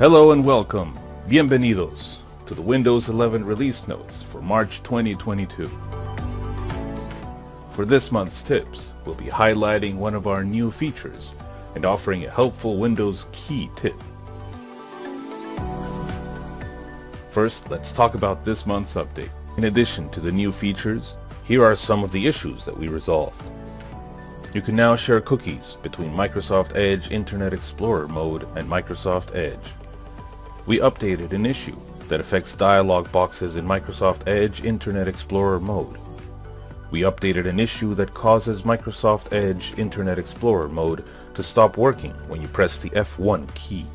Hello and welcome, bienvenidos, to the Windows 11 release notes for March 2022. For this month's tips, we'll be highlighting one of our new features and offering a helpful Windows key tip. First, let's talk about this month's update. In addition to the new features, here are some of the issues that we resolved. You can now share cookies between Microsoft Edge Internet Explorer mode and Microsoft Edge. We updated an issue that affects dialog boxes in Microsoft Edge Internet Explorer mode. We updated an issue that causes Microsoft Edge Internet Explorer mode to stop working when you press the F1 key.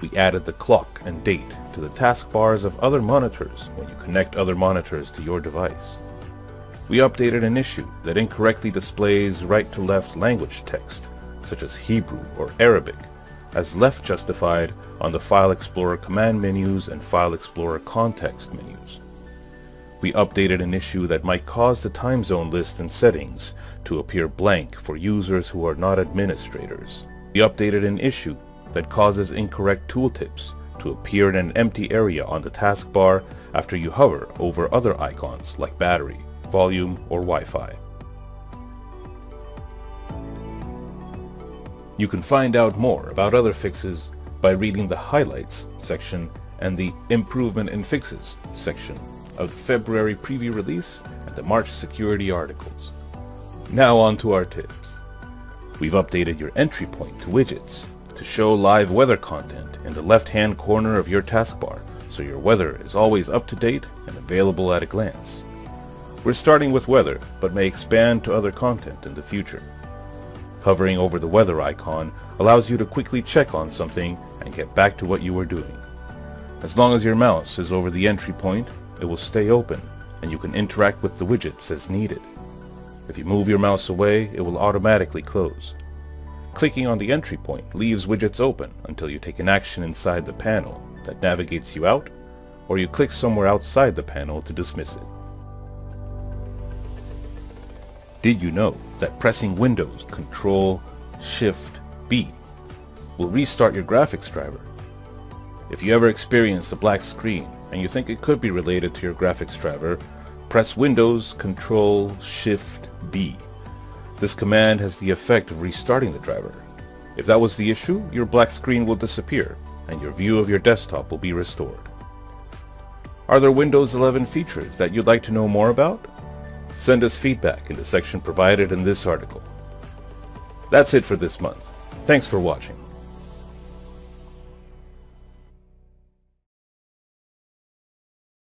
We added the clock and date to the taskbars of other monitors when you connect other monitors to your device. We updated an issue that incorrectly displays right-to-left language text, such as Hebrew or Arabic, as left justified on the File Explorer command menus and File Explorer context menus. We updated an issue that might cause the time zone list and settings to appear blank for users who are not administrators. We updated an issue that causes incorrect tooltips to appear in an empty area on the taskbar after you hover over other icons like battery, volume, or Wi-Fi. You can find out more about other fixes by reading the Highlights section and the Improvement and Fixes section of the February preview release and the March security articles. Now on to our tips. We've updated your entry point to widgets to show live weather content in the left-hand corner of your taskbar so your weather is always up to date and available at a glance. We're starting with weather, but may expand to other content in the future. Hovering over the weather icon allows you to quickly check on something and get back to what you were doing. As long as your mouse is over the entry point, it will stay open and you can interact with the widgets as needed. If you move your mouse away, it will automatically close. Clicking on the entry point leaves widgets open until you take an action inside the panel that navigates you out, or you click somewhere outside the panel to dismiss it. Did you know that pressing Windows Control Shift B will restart your graphics driver? If you ever experience a black screen and you think it could be related to your graphics driver, press Windows Control Shift B. This command has the effect of restarting the driver. If that was the issue, your black screen will disappear and your view of your desktop will be restored. Are there Windows 11 features that you'd like to know more about? Send us feedback in the section provided in this article. That's it for this month. Thanks for watching.